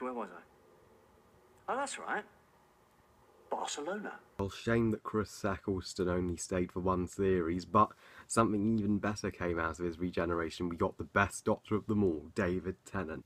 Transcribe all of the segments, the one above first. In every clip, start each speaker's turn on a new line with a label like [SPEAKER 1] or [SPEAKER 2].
[SPEAKER 1] Where was I? Oh, that's right. Barcelona.
[SPEAKER 2] Well, shame that Chris Eccleston only stayed for one series, but something even better came out of his regeneration. We got the best Doctor of them all, David Tennant.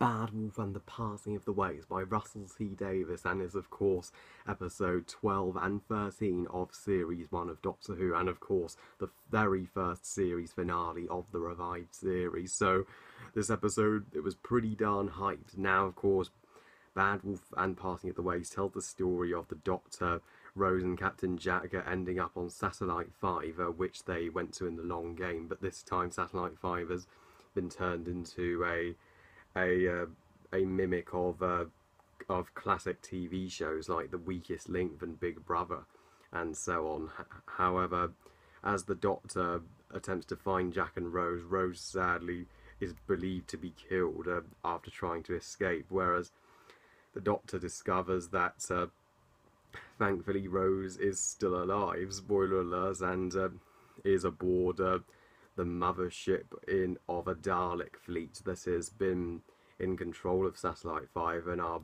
[SPEAKER 2] Bad Wolf and the Parting of the Ways by Russell T Davies and is of course episode 12 and 13 of series 1 of Doctor Who and of course the very first series finale of the revived series. So this episode it was pretty darn hyped. Now of course Bad Wolf and Parting of the Ways tell the story of the Doctor, Rose and Captain Jack ending up on Satellite 5 uh, which they went to in the long game but this time Satellite 5 has been turned into a a uh, a mimic of uh, of classic TV shows like The Weakest Link and Big Brother and so on. H- however, as the Doctor attempts to find Jack and Rose, Rose sadly is believed to be killed uh, after trying to escape, whereas the Doctor discovers that uh, thankfully Rose is still alive, spoiler alert, and uh, is aboard uh, the mothership in of a Dalek fleet that has been in control of Satellite 5 and are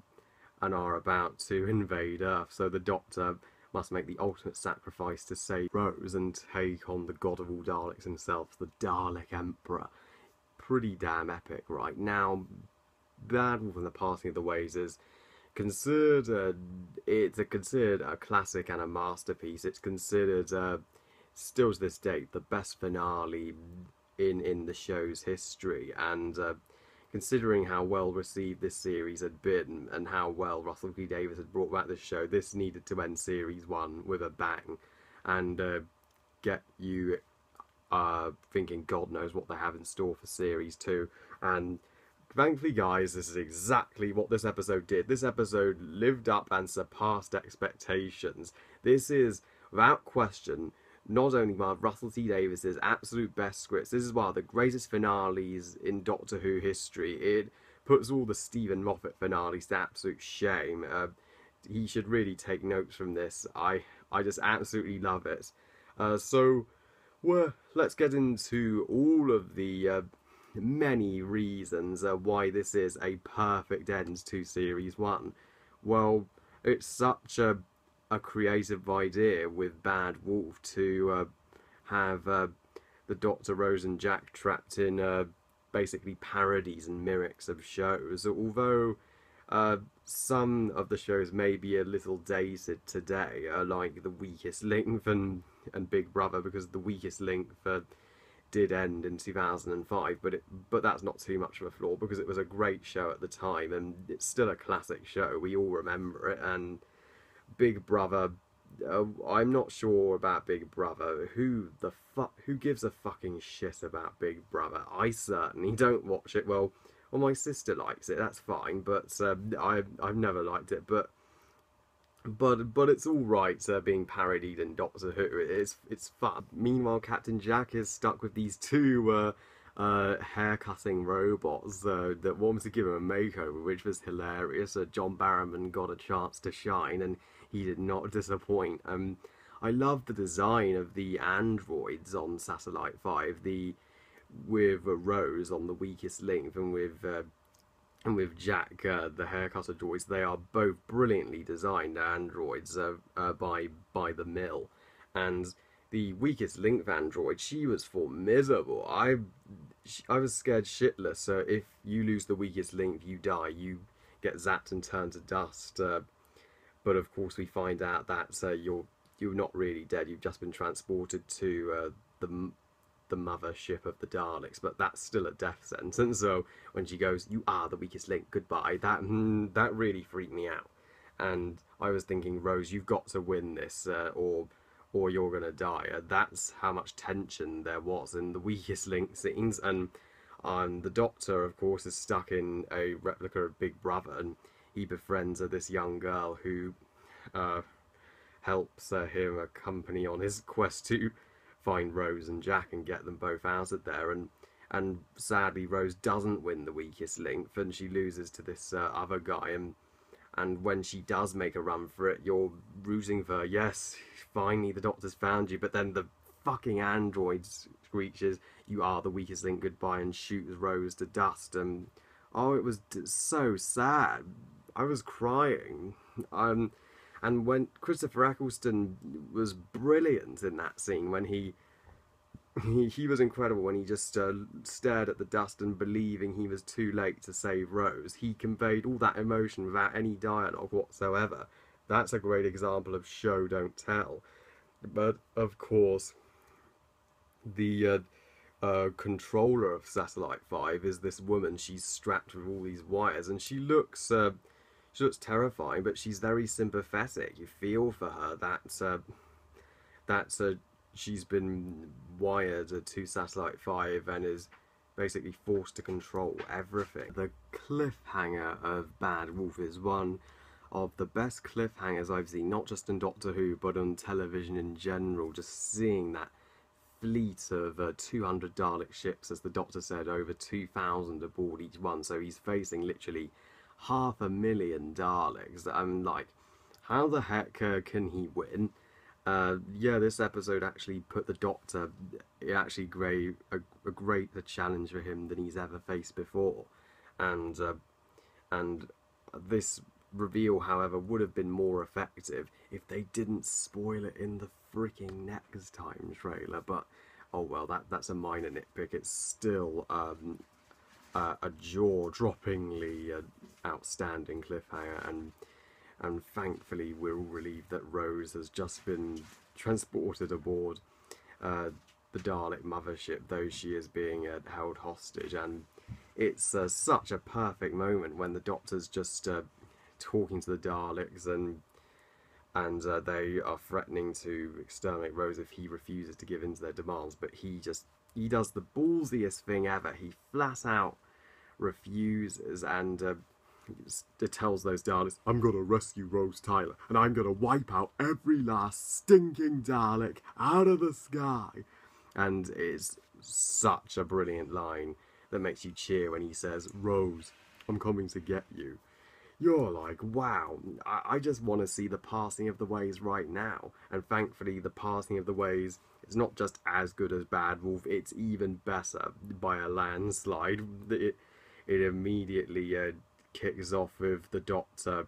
[SPEAKER 2] and are about to invade Earth. So the Doctor must make the ultimate sacrifice to save Rose and take on the god of all Daleks himself, the Dalek Emperor. Pretty damn epic, right? Now, Bad Wolf and the Parting of the Ways is considered it's a considered a classic and a masterpiece. It's considered uh, still to this date the best finale in in the show's history. And uh, considering how well received this series had been and how well Russell T Davies had brought back this show this needed to end series 1 with a bang. And uh, get you uh, thinking god knows what they have in store for series 2 and thankfully guys this is exactly what this episode did. This episode lived up and surpassed expectations. This is without question not only one of Russell T Davies's absolute best scripts, this is one of the greatest finales in Doctor Who history. It puts all the Steven Moffat finales to absolute shame. Uh, he should really take notes from this. I I just absolutely love it. Uh, so, well, let's get into all of the uh, many reasons uh, why this is a perfect end to Series 1. Well, it's such a a creative idea with Bad Wolf to uh, have uh, the Doctor Rose and Jack trapped in uh, basically parodies and mimics of shows. Although uh, some of the shows may be a little dated today, uh, like The Weakest Link and, and Big Brother, because The Weakest Link for did end in 2005 but it but that's not too much of a flaw because it was a great show at the time and it's still a classic show we all remember it and Big Brother. Uh, I'm not sure about Big Brother. Who the fuck? Who gives a fucking shit about Big Brother? I certainly don't watch it. Well, well, my sister likes it. That's fine, but uh, I I've never liked it. But but but it's all right uh, being parodied in Doctor Who. It's it's fun. Meanwhile, Captain Jack is stuck with these two. Uh, uh, hair cutting robots uh, that wanted to give him a makeover, which was hilarious. Uh, John Barrowman got a chance to shine, and he did not disappoint. Um, I love the design of the androids on Satellite Five. The with uh, Rose on the weakest link, and with uh, and with Jack, uh, the haircutter droids. They are both brilliantly designed androids uh, uh, by by the mill, and the weakest link android. She was formidable. I I was scared shitless. So if you lose the weakest link, you die. You get zapped and turned to dust. But of course, we find out that uh, you're you're not really dead. You've just been transported to uh, the the mothership of the Daleks, but that's still a death sentence. So when she goes, "You are the weakest link. Goodbye," that mm, that really freaked me out. And I was thinking, Rose, you've got to win this, uh, or or you're gonna die. Uh, that's how much tension there was in the weakest link scenes. And um, the Doctor, of course, is stuck in a replica of Big Brother, and he befriends uh, this young girl who uh, helps uh, him accompany on his quest to find Rose and Jack and get them both out of there. And and sadly Rose doesn't win the weakest link, and she loses to this uh, other guy. And and when she does make a run for it, you're rooting for her. Yes, finally the Doctor's found you. But then the fucking android screeches, "You are the weakest link. Goodbye," and shoots Rose to dust. And oh, it was so sad. I was crying. Um, and when Christopher Eccleston was brilliant in that scene when he he, he was incredible when he just uh, stared at the dust and believing he was too late to save Rose. He conveyed all that emotion without any dialogue whatsoever. That's a great example of show don't tell. But of course, the uh, uh, controller of Satellite Five is this woman. She's strapped with all these wires, and she looks uh, she looks terrifying, but she's very sympathetic. You feel for her. That's uh, that's uh, she's been wired to Satellite 5 and is basically forced to control everything. The cliffhanger of Bad Wolf is one of the best cliffhangers I've seen, not just in Doctor Who, but on television in general. Just seeing that fleet of uh, 200 Dalek ships, as the Doctor said, over 2,000 aboard each one. So he's facing literally half a million Daleks. I'm like, how the heck uh, can he win? Uh, yeah, this episode actually put the Doctor, it actually great, a, a greater challenge for him than he's ever faced before, and uh, and this reveal, however, would have been more effective if they didn't spoil it in the freaking next time trailer. But oh well, that that's a minor nitpick. It's still um, uh, a jaw-droppingly uh, outstanding cliffhanger and and thankfully we're all relieved that Rose has just been transported aboard uh, the Dalek mothership, though she is being uh, held hostage. And it's uh, such a perfect moment when the Doctor's just uh, talking to the Daleks and and they are threatening to exterminate Rose if he refuses to give in to their demands. But he just he does the ballsiest thing ever. He flat out refuses and uh, it tells those Daleks, I'm gonna rescue Rose Tyler, and I'm gonna wipe out every last stinking Dalek out of the sky. And it's such a brilliant line that makes you cheer when he says, Rose, I'm coming to get you. You're like, wow, I, I just want to see the parting of the ways right now. And thankfully, the parting of the ways is not just as good as Bad Wolf, it's even better by a landslide. It, it immediately uh, kicks off with the Doctor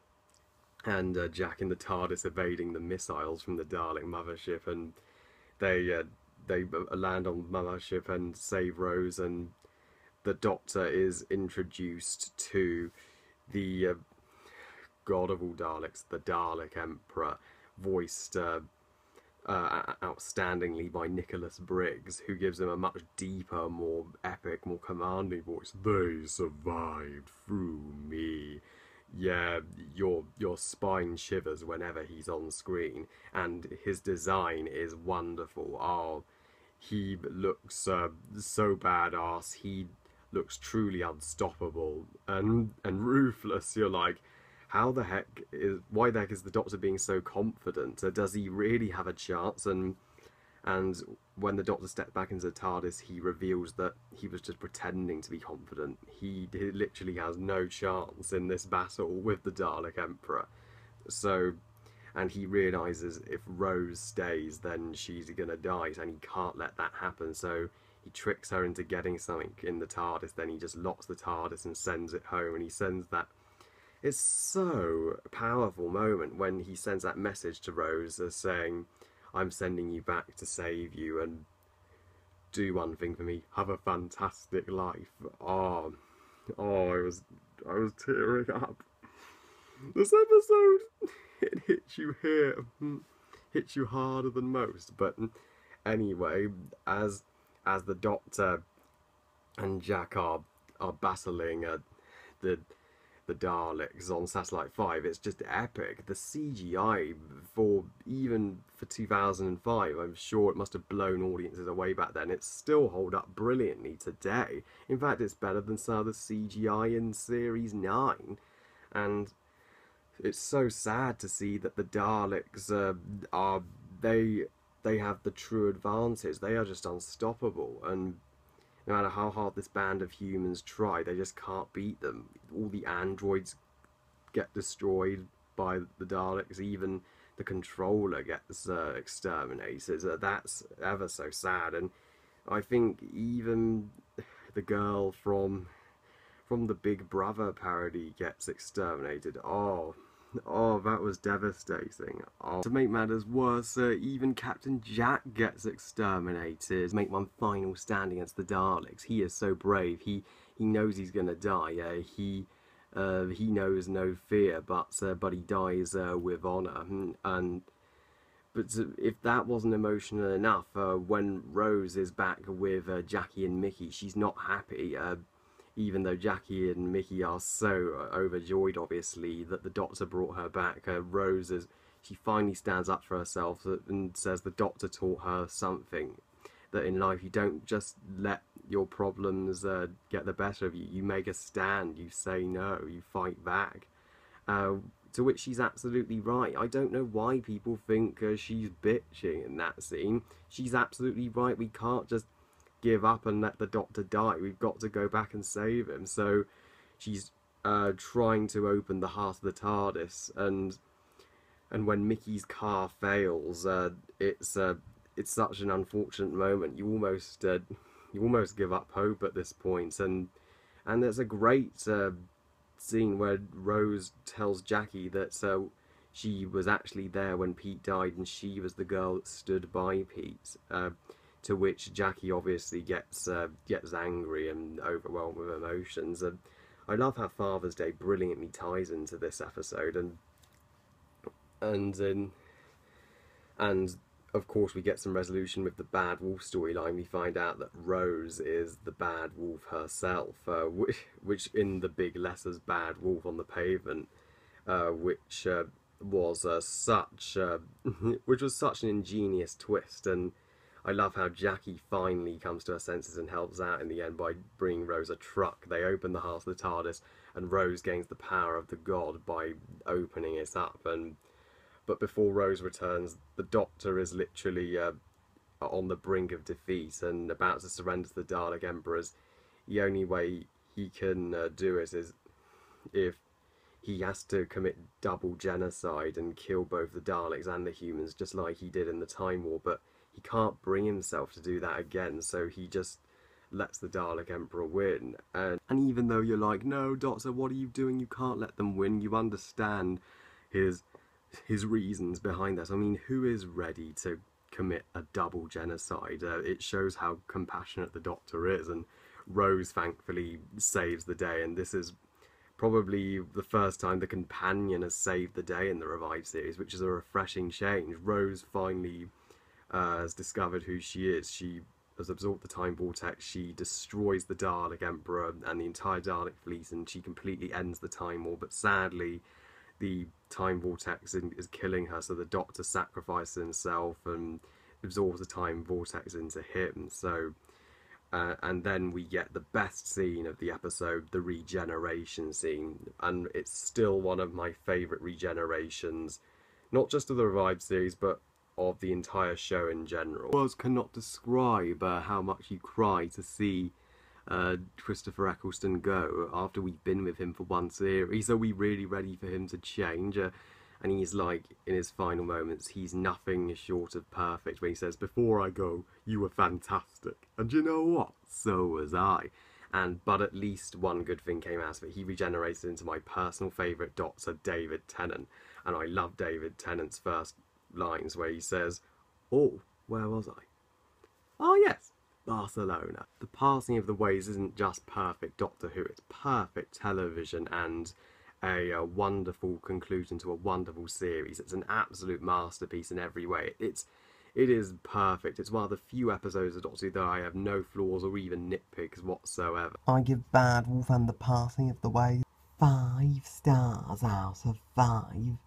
[SPEAKER 2] and uh, Jack in the TARDIS evading the missiles from the Dalek mothership, and they uh, they uh, land on the mothership and save Rose, and the Doctor is introduced to the uh, God of all Daleks, the Dalek Emperor, voiced uh, outstandingly by Nicholas Briggs, who gives him a much deeper, more epic, more commanding voice. They survived through me. Yeah, your your spine shivers whenever he's on screen, and his design is wonderful. Oh, he looks uh, so badass. He looks truly unstoppable and and ruthless. You're like, how the heck is why the heck is the Doctor being so confident? Does he really have a chance? And and when the Doctor steps back into the TARDIS, he reveals that he was just pretending to be confident. He, he literally has no chance in this battle with the Dalek Emperor. So, and he realizes if Rose stays, then she's gonna die, and he can't let that happen. So he tricks her into getting something in the TARDIS. Then he just locks the TARDIS and sends it home, and he sends that it's so powerful moment when he sends that message to Rose as saying, I'm sending you back to save you and do one thing for me, have a fantastic life. Oh, oh, I was, I was tearing up. This episode, it hits you here, mm, hits you harder than most. But anyway, as as the Doctor and Jack are are battling at the the Daleks on Satellite 5. It's just epic. The CGI for even for 2005, I'm sure it must have blown audiences away back then. It still hold up brilliantly today. In fact, it's better than some of the CGI in Series 9. And it's so sad to see that the Daleks uh, are they they have the true advantage. They are just unstoppable and no matter how hard this band of humans try, they just can't beat them. All the androids get destroyed by the Daleks, even the controller gets uh, exterminated. Uh, that's ever so sad, and I think even the girl from from the Big Brother parody gets exterminated. Oh, oh, that was devastating. Oh. To make matters worse, uh, even Captain Jack gets exterminated. Make one final stand against the Daleks. He is so brave. He he knows he's gonna die. Uh, he uh, he knows no fear, but uh, but he dies uh, with honor. And but if that wasn't emotional enough, uh, when Rose is back with uh, Jackie and Mickey, she's not happy. Uh, even though Jackie and Mickey are so overjoyed, obviously, that the Doctor brought her back, Rose is she finally stands up for herself and says the Doctor taught her something that in life you don't just let your problems uh, get the better of you. You make a stand, you say no, you fight back. Uh, to which she's absolutely right. I don't know why people think uh, she's bitching in that scene. She's absolutely right. We can't just give up and let the doctor die. We've got to go back and save him. So she's uh, trying to open the heart of the TARDIS, and and when Mickey's car fails, uh, it's uh, it's such an unfortunate moment. You almost uh, you almost give up hope at this point, and and there's a great uh, scene where Rose tells Jackie that uh, she was actually there when Pete died, and she was the girl that stood by Pete. To which Jackie obviously gets uh, gets angry and overwhelmed with emotions. And I love how Father's Day brilliantly ties into this episode, and and and, and of course, we get some resolution with the bad wolf storyline. We find out that Rose is the bad wolf herself, uh, which, which, in the big letters, bad wolf on the pavement, uh, which uh, was uh, such, uh, which was such an ingenious twist. And I love how Jackie finally comes to her senses and helps out in the end by bringing Rose a truck. They open the heart of the TARDIS, and Rose gains the power of the god by opening it up and but before Rose returns, the Doctor is literally uh, on the brink of defeat and about to surrender to the Dalek Emperors. The only way he can uh, do it is if he has to commit double genocide and kill both the Daleks and the humans, just like he did in the Time War. But he can't bring himself to do that again, so he just lets the Dalek Emperor win. And, and even though you're like, no, Doctor, what are you doing? You can't let them win. You understand his his reasons behind that. I mean, who is ready to commit a double genocide? Uh, it shows how compassionate the Doctor is, and Rose thankfully saves the day. And this is probably the first time the companion has saved the day in the revived series, which is a refreshing change. Rose finally uh, has discovered who she is. She has absorbed the time vortex. She destroys the Dalek Emperor and the entire Dalek fleet, and she completely ends the time war. But sadly, the time vortex is killing her, so the Doctor sacrifices himself and absorbs the time vortex into him. So, uh, and then we get the best scene of the episode, the regeneration scene, and it's still one of my favourite regenerations, not just of the revived series, but of the entire show in general. Words cannot describe uh, how much you cry to see uh, Christopher Eccleston go after we've been with him for one series? Are we really ready for him to change? Uh, and he's like, in his final moments, he's nothing short of perfect when he says, Before I go, you were fantastic. And you know what? So was I. And but at least one good thing came out of it. He regenerated into my personal favourite Doctor, David Tennant. And I love David Tennant's first lines where he says, Oh, where was I? Oh, yes, Barcelona. The parting of the ways isn't just perfect Doctor Who, it's perfect television and a, a, wonderful conclusion to a wonderful series. It's an absolute masterpiece in every way. It's it is perfect. It's one of the few episodes of Doctor Who that I have no flaws or even nitpicks whatsoever.
[SPEAKER 3] I give Bad Wolf and the Parting of the Ways five stars out of five.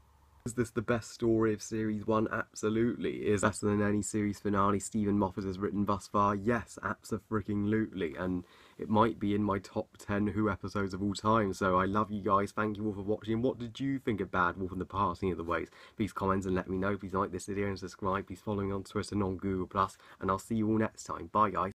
[SPEAKER 2] Is this the best story of Series 1? Absolutely. Is better than any series finale Steven Moffat has written thus far? Yes, absolutely. And it might be in my top 10 Who episodes of all time. So I love you guys. Thank you all for watching. What did you think of Bad Wolf and the Parting of the Ways? Please comment and let me know. Please like this video and subscribe. Please follow me on Twitter and on Google+. And I'll see you all next time. Bye, guys.